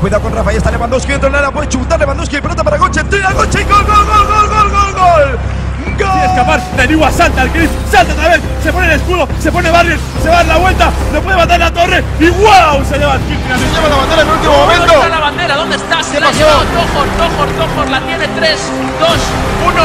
Cuidado con Rafa, está Lewandowski dentro del área, puede chutar Lewandowski, pelota para Goche, tira Goche, gol, gol, gol, gol, gol, gol, gol. Quiere escapar, Danigua salta al Chris, salta otra vez, se pone el escudo, se pone Barrier, se va a dar la vuelta, lo puede matar la torre y wow, se lleva el kick. Se lleva la bandera en el último momento. ¿Dónde está la bandera? ¿Dónde está? Se la ha llevado Tojor, Tojor, Tojor. La tiene 3, 2, 1.